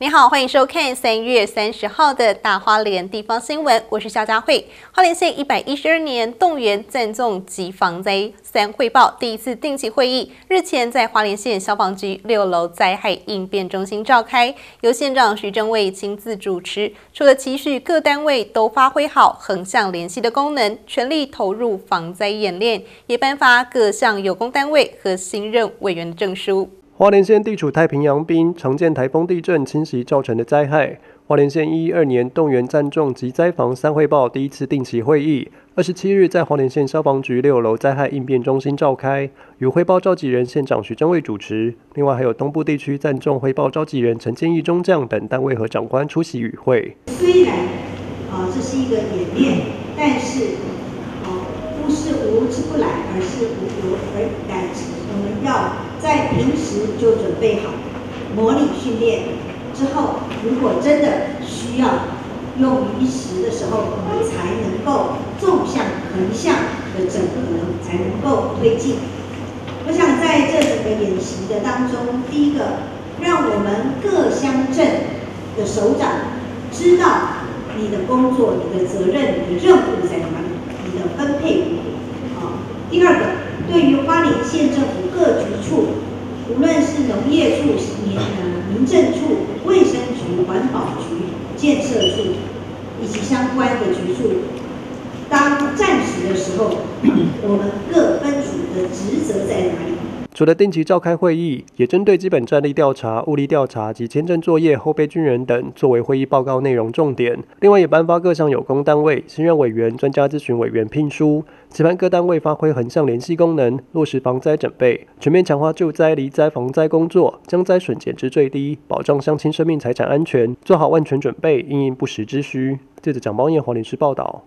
你好，欢迎收看三月三十号的大花莲地方新闻，我是肖佳慧。花莲县一百一十二年动员赞纵及防灾三汇报第一次定期会议日前在花莲县消防局六楼灾害应变中心召开，由县长徐正伟亲自主持。除了期许各单位都发挥好横向联系的功能，全力投入防灾演练，也颁发各项有功单位和新任委员的证书。花莲县地处太平洋滨，常见台风、地震侵袭造成的灾害。花莲县一一二年动员战众及灾防三汇报第一次定期会议，二十七日在花莲县消防局六楼灾害应变中心召开，由汇报召集人县长徐正伟主持，另外还有东部地区战众汇报召集人陈建义中将等单位和长官出席与会。虽然啊这是一个演练，但是啊不是无之不来，而是无由而来之。我们要。在平时就准备好模拟训练之后，如果真的需要用于一时的时候，我们才能够纵向、横向的整合，才能够推进。我想在这整个演习的当中，第一个，让我们各乡镇的首长知道你的工作、你的责任、你的任务在哪里，你的分配如何。啊，第二个，对于花莲县政府各局处。无论是农业处、民呃民政处、卫生局、环保局、建设处以及相关的局处，当战时的时候，我们各分组的职责在哪里？除了定期召开会议，也针对基本战力调查、物力调查及签证作业、后备军人等作为会议报告内容重点。另外，也颁发各项有功单位、新任委员、专家咨询委员聘书，期盼各单位发挥横向联系功能，落实防灾准备，全面强化救灾、离灾、防灾工作，将灾损减至最低，保障乡亲生命财产安全，做好万全准备，应应不时之需。记者蒋邦彦、黄林诗报道。